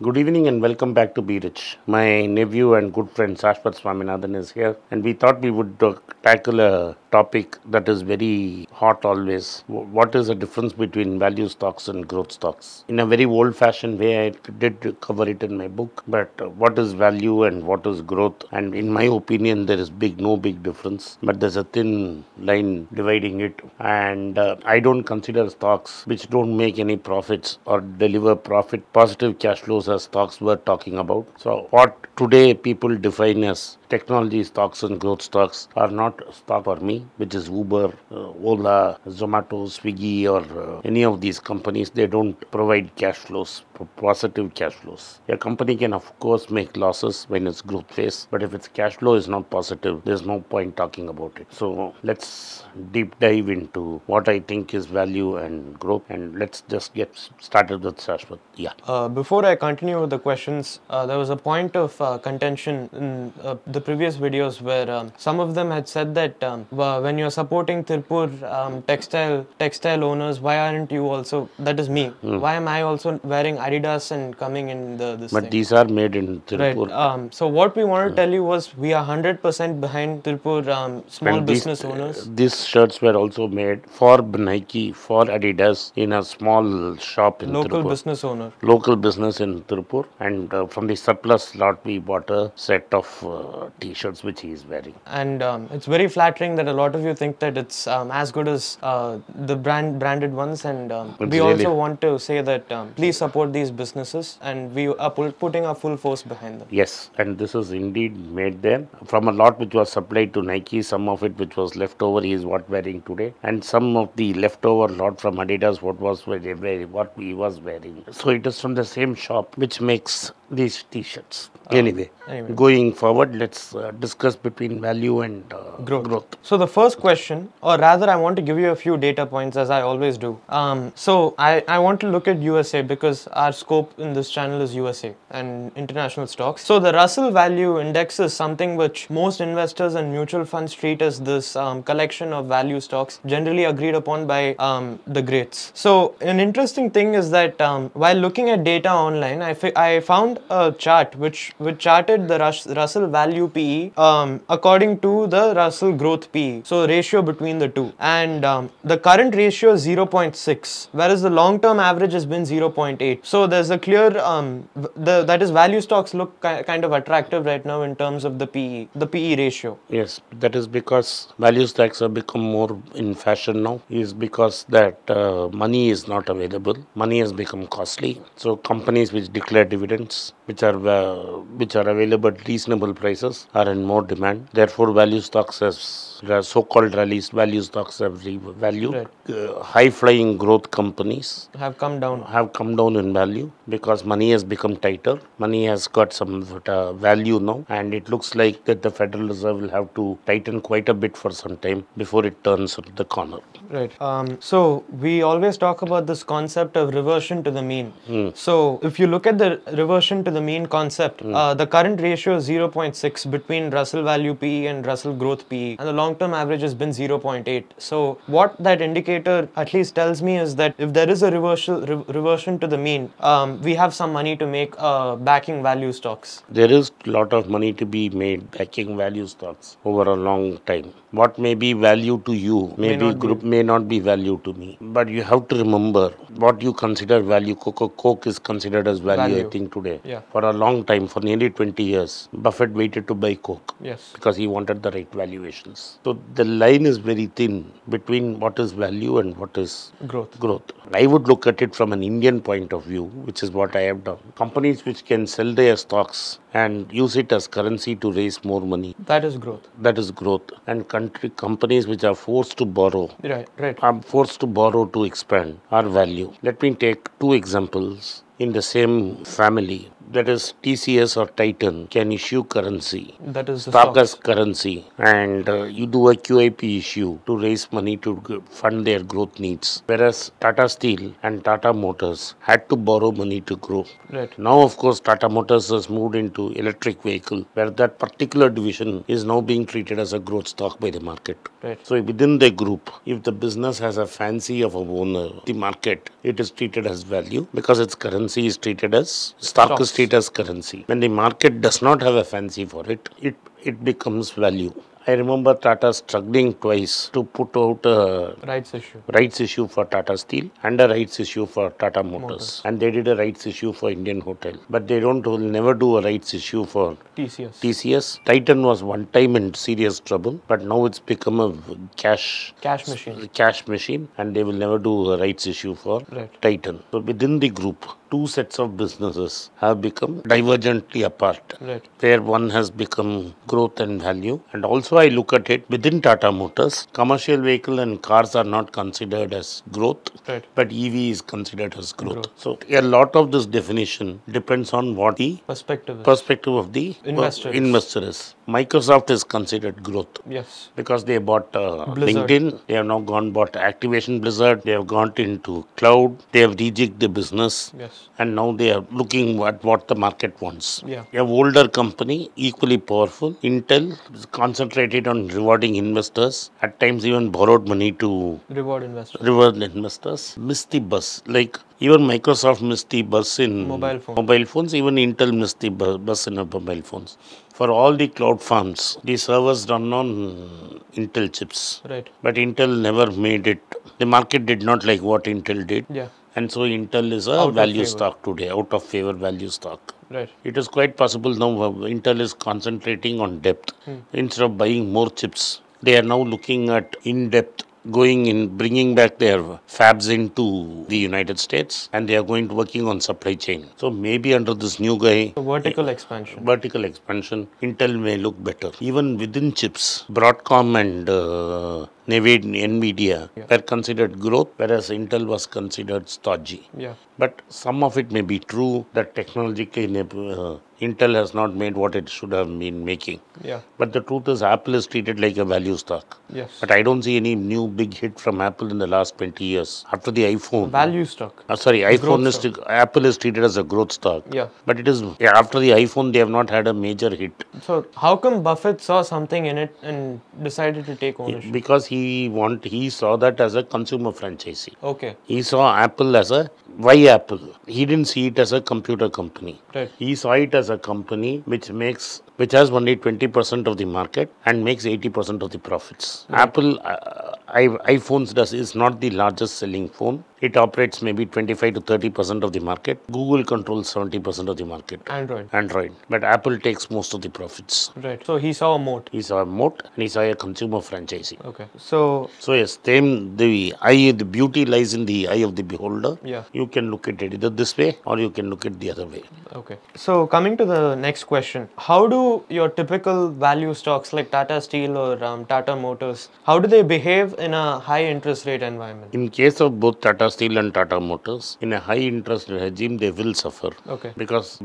Good evening and welcome back to Be Rich. My nephew and good friend Shashwat Swaminathan is here, and we thought we would uh, tackle a topic that is very hot always. What is the difference between value stocks and growth stocks? In a very old fashioned way, I did cover it in my book, but uh, what is value and what is growth? And in my opinion, there is big, no big difference, but there's a thin line dividing it. And uh, I don't consider stocks which don't make any profits or deliver profit positive cash flows as stocks we're talking about. So, what today people define as technology stocks and growth stocks are not stock for me, which is Uber, uh, Ola, Zomato, Swiggy, or uh, any of these companies. They don't provide cash flows, positive cash flows. A company can, of course, make losses when it's growth phase, but if its cash flow is not positive, there's no point talking about it. So, let's deep dive into what I think is value and growth, and let's just get started with Shashwat. Yeah. Uh, before I continue with the questions, uh, there was a point of uh, contention in uh, the previous videos where um, some of them had said that um, when you're supporting Tirupur um, textile textile owners, why aren't you also? That is me. Why am I also wearing Adidas and coming in the this But thing? these are made in Right. Um, so what we want to tell you was we are hundred percent behind Tirupur um, small And these- business owners. These shirts were also made for Nike, for Adidas in a small shop in Local Tirupur. business owner. Local business in Tirupur, and uh, from the surplus lot, we bought a set of uh, t-shirts which he is wearing. and um, it's very flattering that a lot of you think that it's um, as good as uh, the brand branded ones and um, we really- also want to say that um, please support these businesses and we are pu- putting our full force behind them Yes, and this is indeed made there from a lot which was supplied to Nike. Some of it which was left over he is what wearing today, and some of the leftover lot from Adidas what was what he was wearing. So it is from the same shop which makes these t-shirts. anyway, anyway. going forward, let's uh, discuss between value and uh, Growth. growth. So the first question, or rather, I want to give you a few data points as I always do. Um, so I, I want to look at USA because our scope in this channel is USA and international stocks. So the Russell Value Index is something which most investors and mutual funds treat as this um, collection of value stocks generally agreed upon by um, the greats. So an interesting thing is that um, while looking at data online, I, I found a chart which which charted the Rus- Russell Value PE um, according to the Russell Growth PE. So ratio between the two, and um, the current ratio is 0.6, whereas the long-term average has been 0.8. So there's a clear um, the that is value stocks look ki- kind of attractive right now in terms of the PE the PE ratio. Yes, that is because value stocks have become more in fashion now. Is because that uh, money is not available. Money has become costly. So companies which declare dividends, which are uh, which are available at reasonable prices, are in more demand. Therefore, value stocks has the so-called rallies, value stocks have re- value. Right. Uh, high-flying growth companies Have come down. have come down in value because money has become tighter. Money has got some uh, value now, and it looks like that the Federal Reserve will have to tighten quite a bit for some time before it turns the corner. Right. Um, so we always talk about this concept of reversion to the mean. So if you look at the reversion to the mean concept, uh, the current ratio is 0.6 between Russell value PE and Russell growth PE, and the long-term average has been 0.8. So what that indicator at least tells me is that if there is a reversal re- reversion to the mean, um, we have some money to make uh, backing value stocks. There is a lot of money to be made backing value stocks over a long time. What may be value to you, maybe be. group may not be value to me. But you have to remember what you consider value. Coca Coke is considered as value, I think, today. Yeah. For a long time, for nearly 20 years, Buffett waited to buy Coke. Yes. because he wanted the right valuations. So the line is very thin between what is value and what is Growth. growth. I would look at it from an Indian point of view, which is what I have done. Companies which can sell their stocks and use it as currency to raise more money, That is growth. that is growth. And country companies which are forced to borrow Right. Right. are forced to borrow to expand are value. Let me take two examples in the same family. That is TCS or Titan, can issue currency. That is the Stock as currency, and uh, you do a QIP issue to raise money to fund their growth needs. Whereas Tata Steel and Tata Motors had to borrow money to grow. Right. Now, of course, Tata Motors has moved into electric vehicle, where that particular division is now being treated as a growth stock by the market. Right. So within the group, if the business has a fancy of a owner, the market, it is treated as value because its currency is treated as stock is Treated as currency. When the market does not have a fancy for it, it it becomes value. I remember Tata struggling twice to put out a Rights issue. rights issue for Tata Steel and a rights issue for Tata Motors. Motors. And they did a rights issue for Indian Hotel. But they don't will never do a rights issue for TCS. TCS. Titan was one time in serious trouble, but now it's become a cash Cash machine. cash machine and they will never do a rights issue for Right. Titan. So within the group, two sets of businesses have become divergently apart. Right. Where one has become growth and value. And also I look at it within Tata Motors, commercial vehicle and cars are not considered as growth. Right. But EV is considered as growth. Growth. So a lot of this definition depends on what the Perspective. perspective of the Investor is. investor is. Microsoft is considered growth Yes. because they bought uh, LinkedIn. They have now gone bought Activision Blizzard. They have gone into cloud. They have rejigged the business. Yes. And now they are looking at what the market wants. Yeah. A older company, equally powerful. Intel concentrated on rewarding investors. At times, even borrowed money to Reward investors. reward investors. Missed the bus. Like even Microsoft missed the bus in Mobile phone. Mobile phones. Even Intel missed the bus in mobile phones. For all the cloud farms, the servers run on Intel chips. Right. But Intel never made it. The market did not like what Intel did. Yeah. And so Intel is a Out value stock today, out of favor value stock. Right. It is quite possible now uh, Intel is concentrating on depth. Instead of buying more chips, they are now looking at in depth going in bringing back their fabs into the united states and they are going to working on supply chain so maybe under this new guy So vertical expansion. vertical expansion, Intel may look better. Even within chips, Broadcom and uh, Nvidia, Nvidia were considered growth, whereas Intel was considered stodgy. Yeah. But some of it may be true that technologically uh, Intel has not made what it should have been making. Yeah. But the truth is, Apple is treated like a value stock. Yes. But I don't see any new big hit from Apple in the last 20 years. After the iPhone, Value stock. uh, sorry, iPhone is stock. Apple is treated as a growth stock. Yeah. But it is yeah, after the iPhone, they have not had a major hit So how come Buffett saw something in it and decided to take ownership? because he want he saw that as a consumer franchisee. Okay. He saw Apple as a why Apple. He didn't see it as a computer company. Right. He saw it as a company which makes which has only 20% of the market and makes 80% of the profits. Apple uh, iPhones does is not the largest selling phone. It operates maybe 25 to 30% of the market. Google controls 70% of the market. Android. Android. But Apple takes most of the profits. Right. So he saw a moat. He saw a moat and he saw a consumer franchisee. Okay. So So yes, same the eye, the beauty lies in the eye of the beholder. Yeah. You can look at it either this way or you can look at the other way. Okay. So coming to the next question, how do your typical value stocks like Tata Steel or um, Tata Motors, how do they behave in a high interest rate environment? In case of both Tata Steel and Tata Motors, in a high interest regime, they will suffer. Okay. Because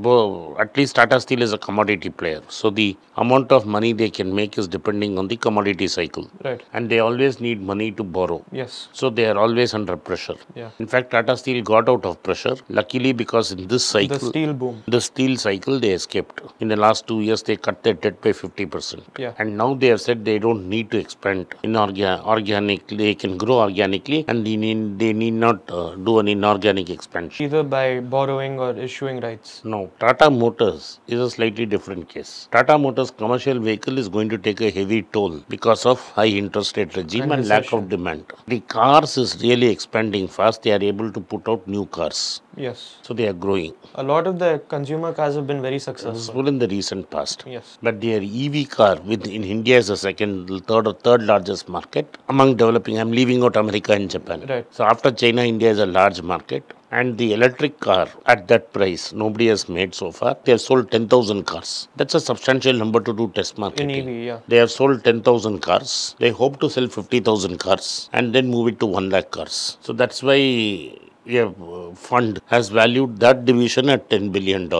at least Tata Steel is a commodity player. So the amount of money they can make is depending on the commodity cycle. Right. And they always need money to borrow. Yes. So they are always under pressure. Yeah. In fact, Tata Steel got out of pressure. Luckily, because in this cycle, The steel boom. the steel cycle they escaped. In the last two years, they cut their debt by 50%. Yeah. And now they have said they don't need to expand inorga- organically. They can grow organically and they need, they need not uh, do an inorganic expansion. Either by borrowing or issuing rights. No, Tata Motors is a slightly different case. Tata Motors commercial vehicle is going to take a heavy toll because of high interest rate regime And and, lack of demand. The cars is really expanding fast. They are able to put out new cars. Yes. So they are growing. A lot of the consumer cars have been very successful. In the recent past. Yes. But their EV car with in India is the second, third or third largest market among developing. I'm leaving out America and Japan. Right. So after China, India is a large market. And the electric car at that price, nobody has made so far. They have sold 10,000 cars. That's a substantial number to do test In marketing. EV, yeah. They have sold 10,000 cars. They hope to sell 50,000 cars and then move it to 1 lakh cars. So that's why a uh, fund has valued that division at $10 billion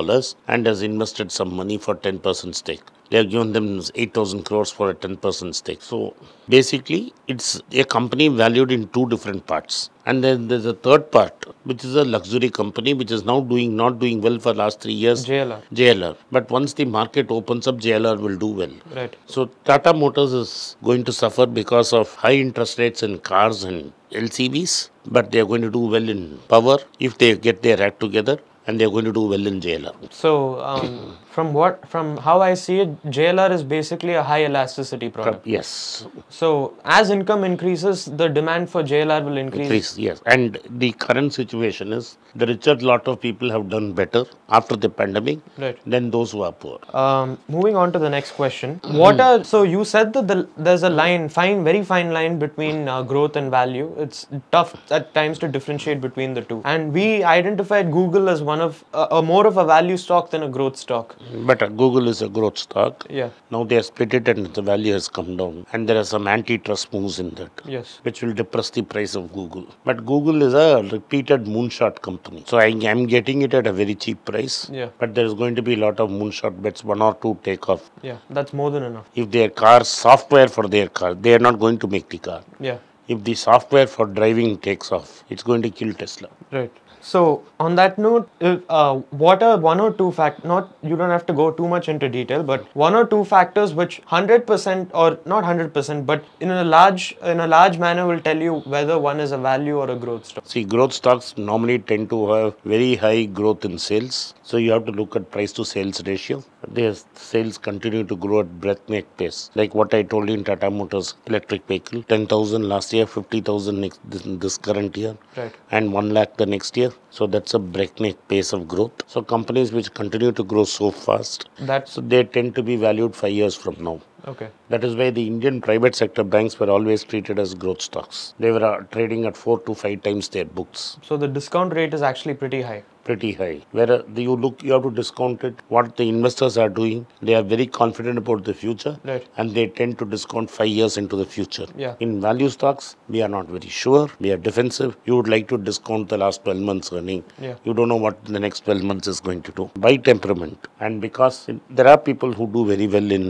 and has invested some money for 10% stake. They have given them 8,000 crores for a 10% stake. So basically, it's a company valued in two different parts. And then there's a third part, which is a luxury company, which is now doing not doing well for last three years. JLR. JLR. But once the market opens up, JLR will do well. Right. So Tata Motors is going to suffer because of high interest rates in cars and LCVs, but they are going to do well in power if they get their act together, and they are going to do well in JLR. So, um, from what, from how I see it, JLR is basically a high elasticity product. Yes, So, as income increases, the demand for JLR will increase. increase. Yes, and the current situation is the richer lot of people have done better after the pandemic Right. than those who are poor. Um, moving on to the next question. What are so you said that the, there's a line, fine, very fine line between uh, growth and value. It's tough at times to differentiate between the two. And we identified Google as one of uh, a more of a value stock than a growth stock. But uh, Google is a growth stock. Yeah. Now they have split it and the value has come down, and there are some antitrust moves in that. Yes. which will depress the price of Google. But Google is a repeated moonshot company. So I am getting it at a very cheap price. Yeah. But there is going to be a lot of moonshot bets, one or two take off. Yeah. That's more than enough. If their car software for their car, they are not going to make the car. Yeah. If the software for driving takes off, it's going to kill Tesla. Right. So on that note, uh, what are one or two fact? Not you don't have to go too much into detail, but one or two factors which hundred percent or not hundred percent, but in a large in a large manner will tell you whether one is a value or a growth stock. See, growth stocks normally tend to have very high growth in sales. So you have to look at price to sales ratio. Their sales continue to grow at breathtaking pace. Like what I told you in Tata Motors electric vehicle, 10,000 last year, 50,000 next this, this current year, Right. and 1 lakh the next year. So that's a breakneck pace of growth. So companies which continue to grow so fast, That's so they tend to be valued five years from now. Okay. That is why the Indian private sector banks were always treated as growth stocks. They were uh, trading at four to five times their books, So the discount rate is actually pretty high. pretty high. Where uh, you look, you have to discount it. What the investors are doing, they are very confident about the future, Right. and they tend to discount five years into the future. Yeah. In value stocks, we are not very sure. We are defensive. You would like to discount the last 12 months earning. Yeah. You don't know what the next 12 months is going to do. By temperament, and because it- there are people who do very well in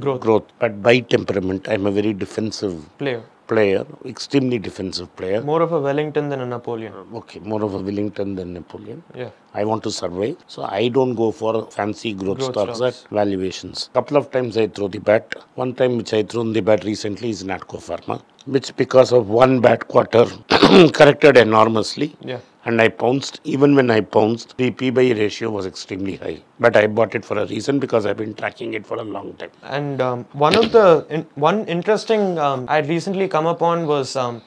Growth. growth, but by temperament, I'm a very defensive Player. player, extremely defensive player. More of a Wellington than a Napoleon. Uh, okay, more of a Wellington than Napoleon. Yeah. I want to survive, so I don't go for fancy growth, Growth stocks, stocks. at valuations. Couple of times I throw the bat. One time which I thrown the bat recently is Natco Pharma, which because of one bad quarter corrected enormously. Yeah. And I pounced. Even when I pounced, the P by ratio was extremely high. But I bought it for a reason because I've been tracking it for a long time. And um, one of the in, one interesting um, I recently come upon was um,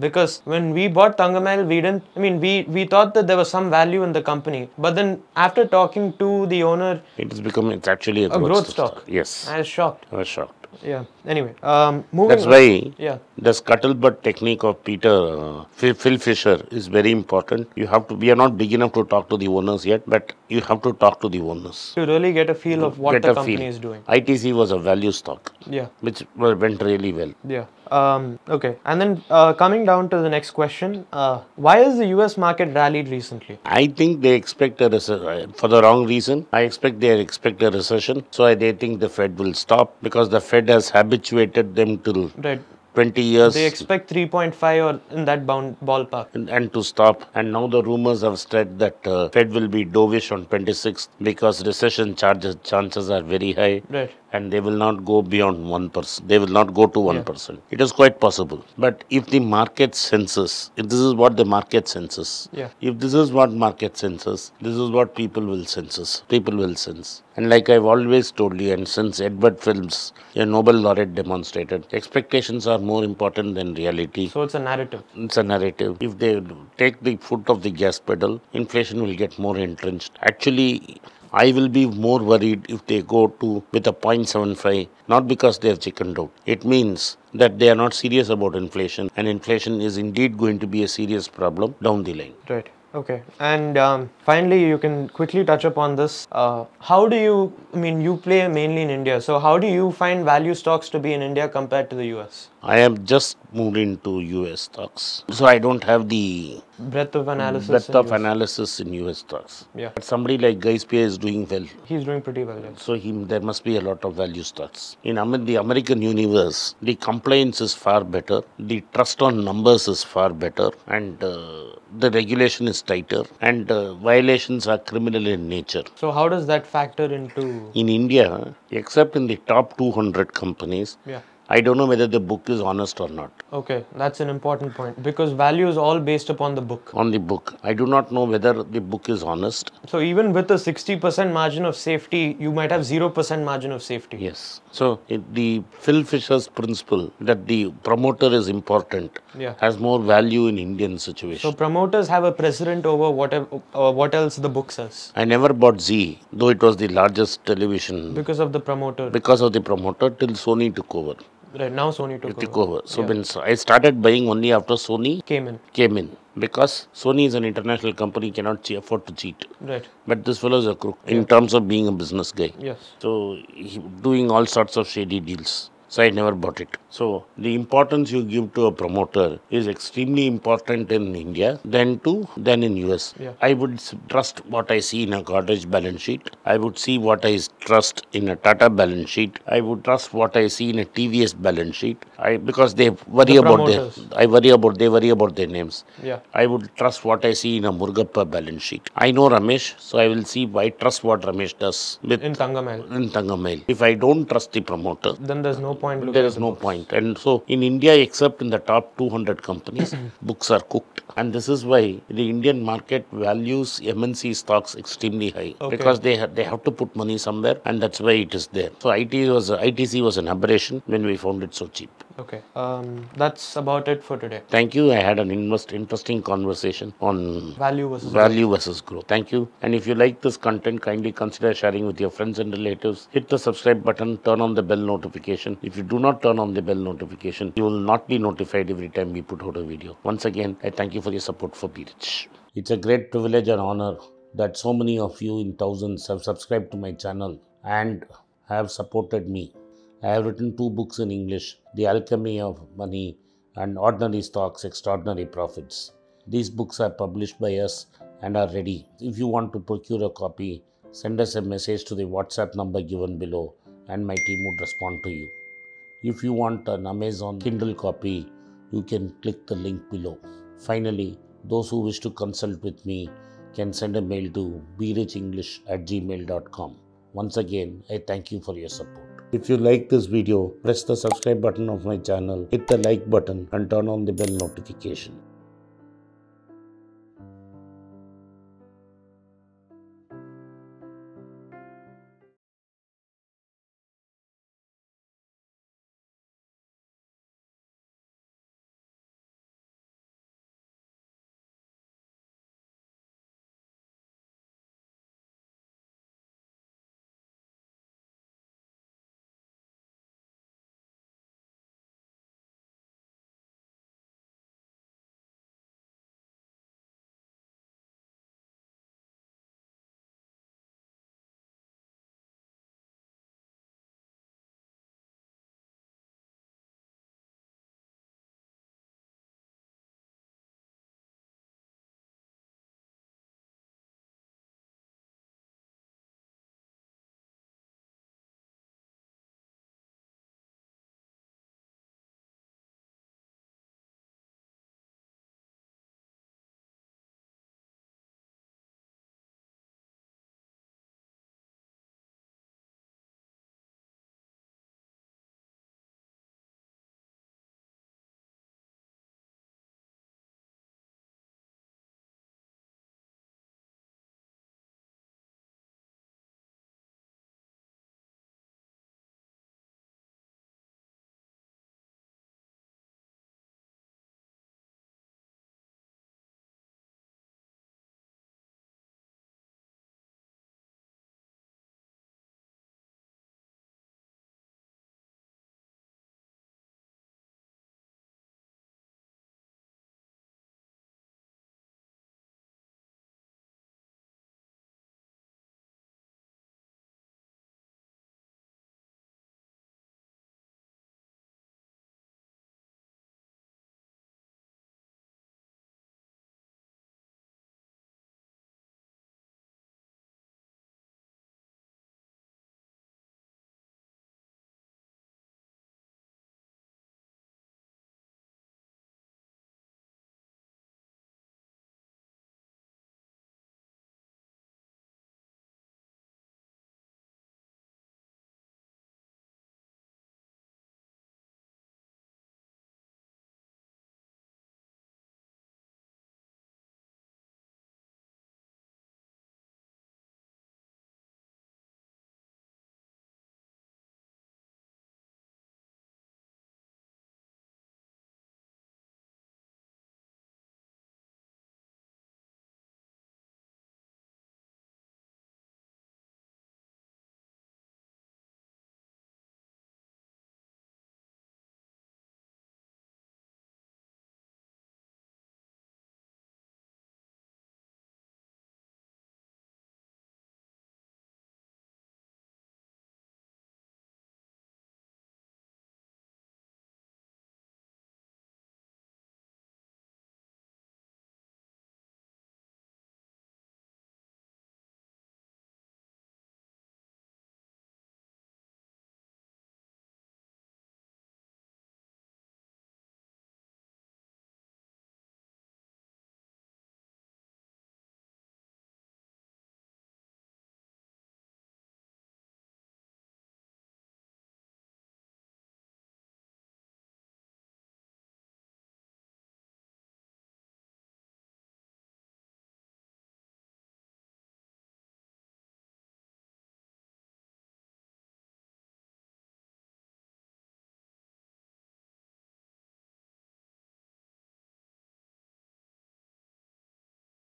because when we bought Thangamayil, we didn't. I mean, we we thought that there was some value in the company, but then after talking to the owner, It has become, it's actually a, a growth stock. Yes. I was shocked. I was shocked. Yeah. Anyway, um, moving. That's on. why Yeah. the scuttlebutt technique of Peter uh, Phil Fisher is very important. You have to. We are not big enough to talk to the owners yet, but you have to talk to the owners. To really get a feel of what the company feel. is doing. ITC was a value stock, Yeah. which went really well. Yeah. Um, okay. And then uh, coming down to the next question, uh, why has the U.S. market rallied recently? I think they expect a recession for the wrong reason. I expect they expect a recession, so I, they think the Fed will stop because the Fed has habituated them till Right. 20 years. They expect 3.5 or in that bound ballpark. and, and to stop. And now the rumors have spread that uh, Fed will be dovish on 26th because recession charges chances are very high. Right. And they will not go beyond one percent. They will not go to one It is quite possible. But if the market senses, if this is what the market senses, Yeah. if this is what market senses, this is what people will senses. People will sense. And like I've always told you, and since Edward Phelps, a Nobel laureate demonstrated, expectations are more important than reality. So it's a narrative. It's a narrative. If they take the foot of the gas pedal, inflation will get more entrenched. Actually, I will be more worried if they go to with a 0.75, not because they have chickened out. It means that they are not serious about inflation, and inflation is indeed going to be a serious problem down the line. Right. Okay. And um, finally, you can quickly touch upon this. Uh, how do you, I mean, you play mainly in India. So, how do you find value stocks to be in India compared to the US? I have just moved into US stocks. So I don't have the Breadth of analysis. breadth in of US. analysis in US stocks. Yeah. But somebody like Guy Spier is doing well. He's doing pretty well. Yes. So he, there must be a lot of value stocks. In the American universe, the compliance is far better, the trust on numbers is far better, and uh, the regulation is tighter, and uh, violations are criminal in nature. So how does that factor into? In India, except in the top 200 companies, Yeah. I don't know whether the book is honest or not. Okay, that's an important point because value is all based upon the book. On the book, I do not know whether the book is honest. So even with a 60% margin of safety, you might have 0% margin of safety. Yes. So it, the Phil Fisher's principle that the promoter is important Yeah. has more value in Indian situation. So promoters have a precedent over whatever, uh, what else the book says I never bought Zee, though it was the largest television because of the promoter. because of the promoter till Sony took over. Right now, Sony took Took over. over. So when s- I started buying only after Sony Came in. came in because Sony is an international company, cannot afford to cheat. Right. But this fellow is a crook in terms of being a business guy. Yes. So he, doing all sorts of shady deals. So I never bought it. So the importance you give to a promoter is extremely important in India than to than in US. Yeah. I would trust what I see in a Godrej balance sheet. I would see what I trust in a Tata balance sheet. I would trust what I see in a TVS balance sheet. I because they worry The about their. I worry about they worry about their names. Yeah. I would trust what I see in a Murugappa balance sheet. I know Ramesh, so I will see I trust what Ramesh does with In Thangamayil. in Thangamayil. If I don't trust the promoter, Then there's no point there the no books. point. And so in India, except in the top 200 companies, books are cooked. And this is why the Indian market values MNC stocks extremely high Okay. because they ha- they have to put money somewhere, and that's why it is there. So IT was ITC was an aberration when we found it so cheap. Okay. Um, that's about it for today. Thank you. I had an invest interesting conversation on Value versus value versus growth. Thank you. And if you like this content, kindly consider sharing with your friends and relatives. Hit the subscribe button, turn on the bell notification. If you do not turn on the bell notification, you will not be notified every time we put out a video. Once again, I thank you for your support for Be Rich. It's a great privilege and honor that so many of you in thousands have subscribed to my channel and have supported me. I have written two books in English The Alchemy of Money and Ordinary Stocks, Extraordinary Profits. These books are published by us and are ready. If you want to procure a copy, send us a message to the WhatsApp number given below and my team would respond to you. If you want an Amazon Kindle copy, you can click the link below. Finally, those who wish to consult with me can send a mail to berichenglish at gmail.com. Once again, I thank you for your support. If you like this video, press the subscribe button of my channel, hit the like button and turn on the bell notification.